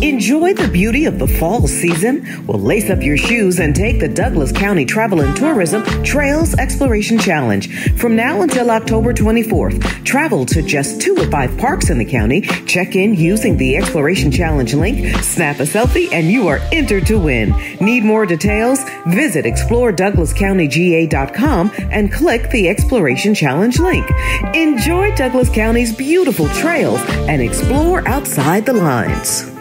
Enjoy the beauty of the fall season? Well, lace up your shoes and take the Douglas County Travel and Tourism Trails Exploration Challenge. From now until October 24th, travel to just two of five parks in the county, check in using the Exploration Challenge link, snap a selfie, and you are entered to win. Need more details? Visit exploredouglascountyga.com and click the Exploration Challenge link. Enjoy Douglas County's beautiful trails and explore outside the lines.